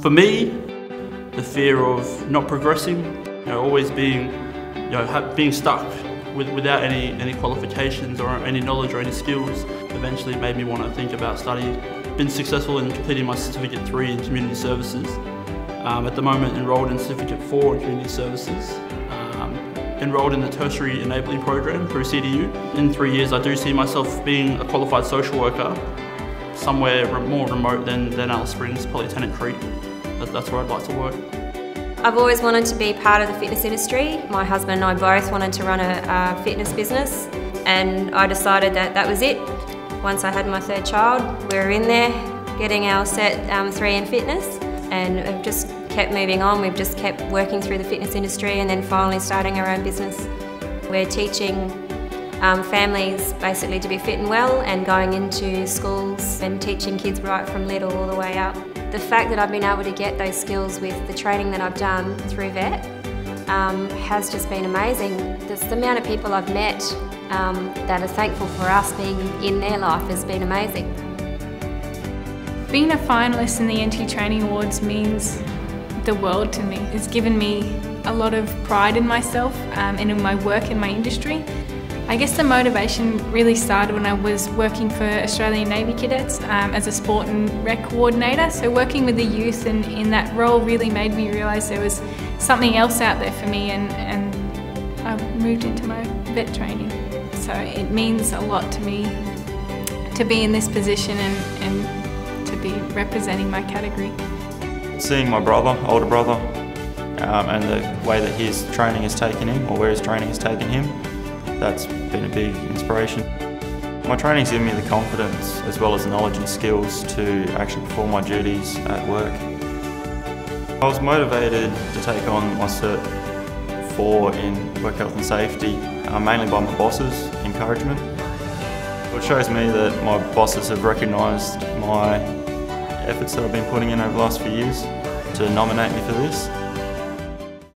For me, the fear of not progressing, you know, always being, you know, being stuck with, without any, any qualifications or any knowledge or any skills, eventually made me want to think about studying. Been successful in completing my Certificate 3 in Community Services. Um, at the moment enrolled in Certificate 4 in Community Services. Um, enrolled in the Tertiary Enabling Program through CDU. In three years I do see myself being a qualified social worker somewhere more remote than, than Alice Springs, probably Tennant Creek. That's where I'd like to work. I've always wanted to be part of the fitness industry. My husband and I both wanted to run a, a fitness business and I decided that that was it. Once I had my third child, we were in there getting our Cert um, three in fitness and we've just kept moving on. We've just kept working through the fitness industry and then finally starting our own business. We're teaching um, families basically to be fit and well and going into schools and teaching kids right from little all the way up. The fact that I've been able to get those skills with the training that I've done through VET um, has just been amazing. Just the amount of people I've met um, that are thankful for us being in their life has been amazing. Being a finalist in the NT Training Awards means the world to me. It's given me a lot of pride in myself um, and in my work in my industry. I guess the motivation really started when I was working for Australian Navy Cadets um, as a sport and rec coordinator. So working with the youth and in that role really made me realise there was something else out there for me and, and I moved into my VET training. So it means a lot to me to be in this position and, and to be representing my category. Seeing my brother, older brother, um, and the way that his training has taken him, or where his training has taken him, that's been a big inspiration. My training's given me the confidence as well as the knowledge and skills to actually perform my duties at work. I was motivated to take on my Cert 4 in work health and safety, uh, mainly by my boss's encouragement. It shows me that my bosses have recognised my efforts that I've been putting in over the last few years to nominate me for this.